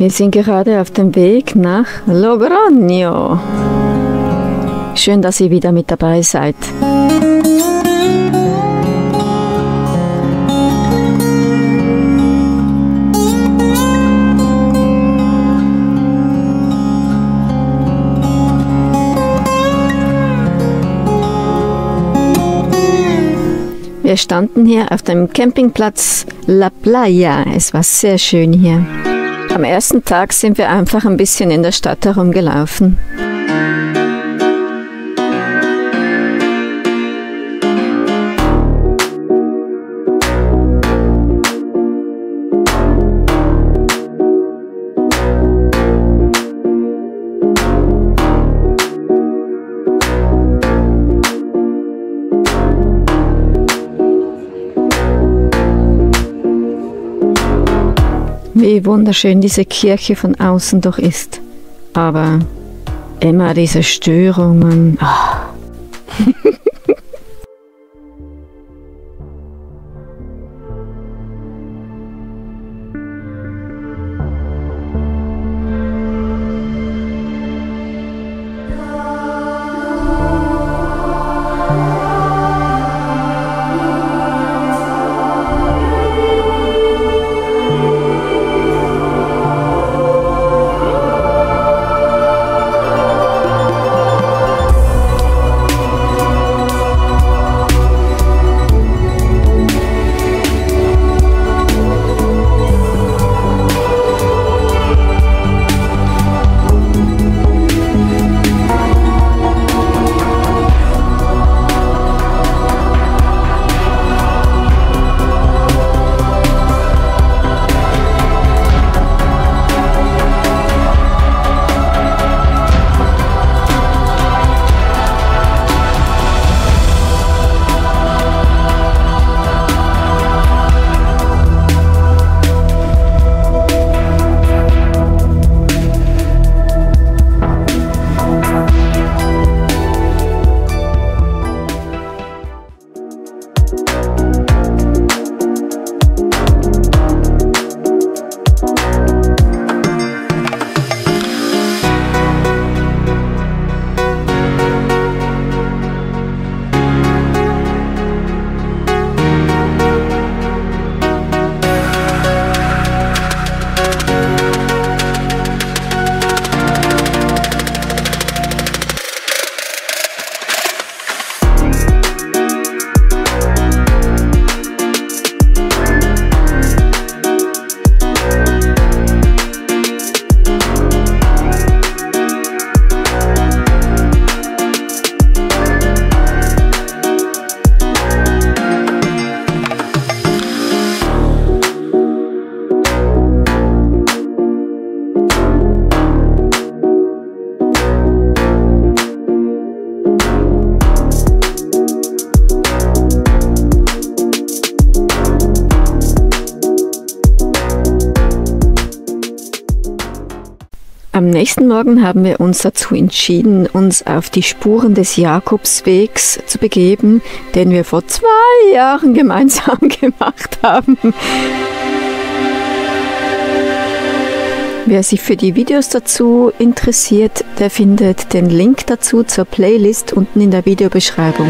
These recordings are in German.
Wir sind gerade auf dem Weg nach Logrogno. Schön, dass ihr wieder mit dabei seid. Wir standen hier auf dem Campingplatz La Playa. Es war sehr schön hier. Am ersten Tag sind wir einfach ein bisschen in der Stadt herumgelaufen. Wie wunderschön diese Kirche von außen doch ist. Aber immer diese Störungen. Oh. Am nächsten Morgen haben wir uns dazu entschieden, uns auf die Spuren des Jakobswegs zu begeben, den wir vor zwei Jahren gemeinsam gemacht haben. Wer sich für die Videos dazu interessiert, der findet den Link dazu zur Playlist unten in der Videobeschreibung.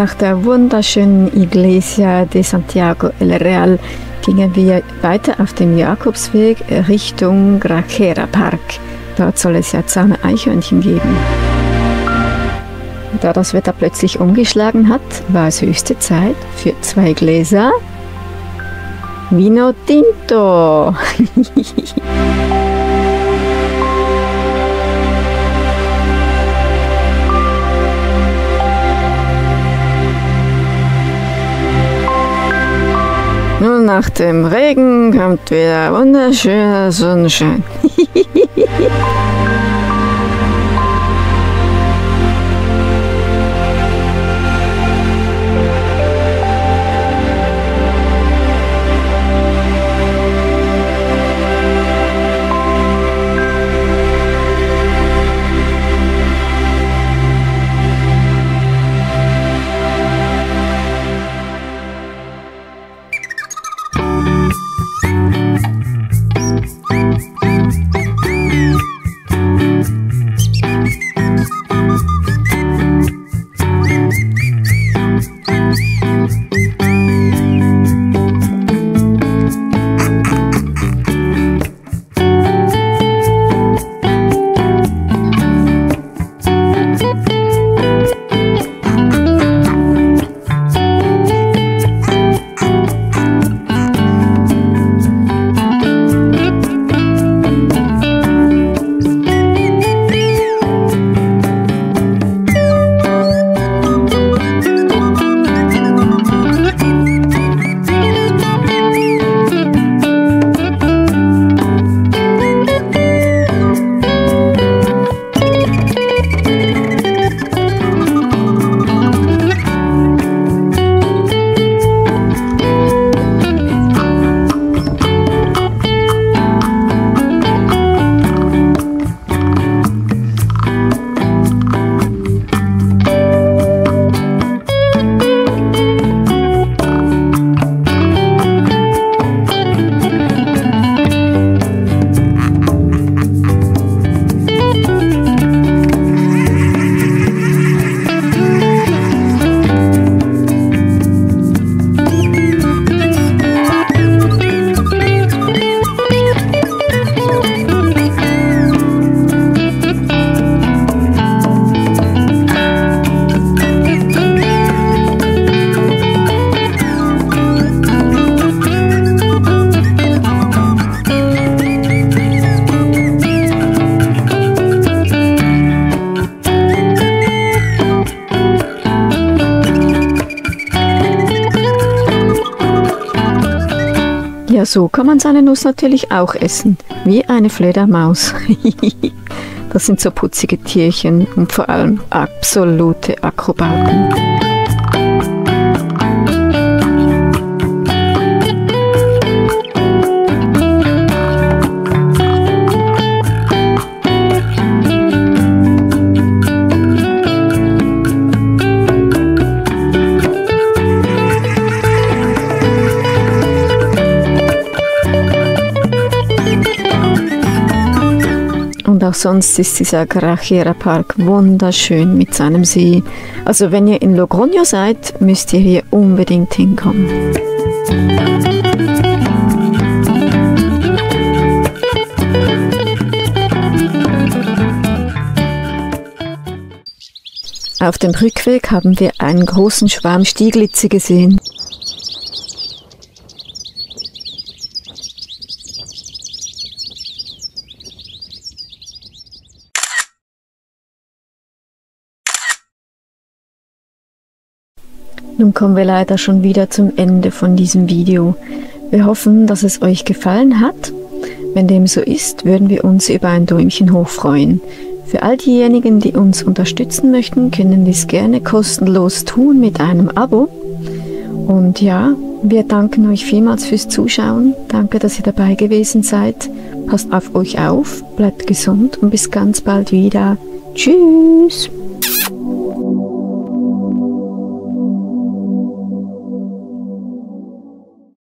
Nach der wunderschönen Iglesia de Santiago el Real gingen wir weiter auf dem Jakobsweg Richtung Grachera Park. Dort soll es ja zahme Eichhörnchen geben. Da das Wetter plötzlich umgeschlagen hat, war es höchste Zeit für zwei Gläser Vino Tinto. nach dem Regen kommt wieder wunderschöner Sonnenschein. so kann man seine Nuss natürlich auch essen, wie eine Fledermaus. das sind so putzige Tierchen und vor allem absolute Akrobaten. Auch sonst ist dieser Grachera Park wunderschön mit seinem See. Also wenn ihr in Logroño seid, müsst ihr hier unbedingt hinkommen. Auf dem Rückweg haben wir einen großen Schwarm Stieglitze gesehen. Nun kommen wir leider schon wieder zum Ende von diesem Video. Wir hoffen, dass es euch gefallen hat. Wenn dem so ist, würden wir uns über ein Däumchen hoch freuen. Für all diejenigen, die uns unterstützen möchten, können dies gerne kostenlos tun mit einem Abo. Und ja, wir danken euch vielmals fürs Zuschauen. Danke, dass ihr dabei gewesen seid. Passt auf euch auf, bleibt gesund und bis ganz bald wieder. Tschüss!